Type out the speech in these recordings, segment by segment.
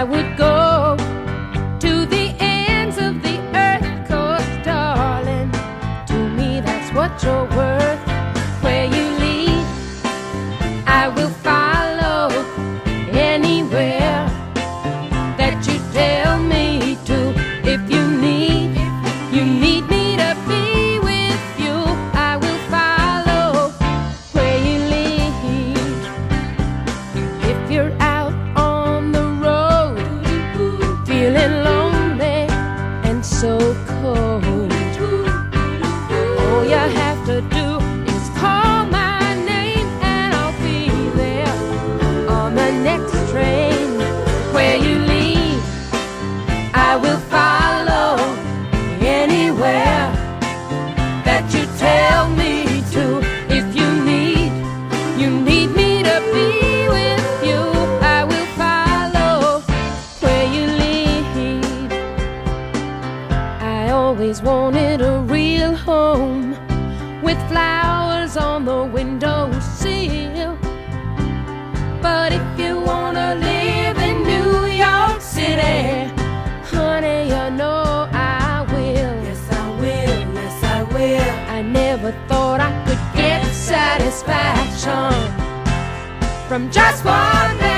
I would go. So cold, all you have to do is call my name and I'll be there on the next train where you leave. I will follow anywhere that you tell me to. Always wanted a real home with flowers on the windowsill. But if you wanna live in New York City, honey, you know I will. Yes, I will. Yes, I will. I never thought I could get satisfaction from just one man.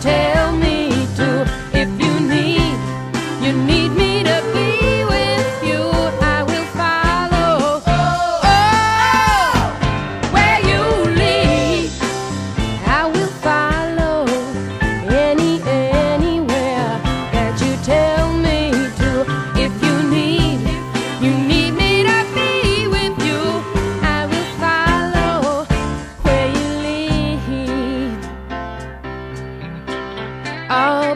tell me Oh.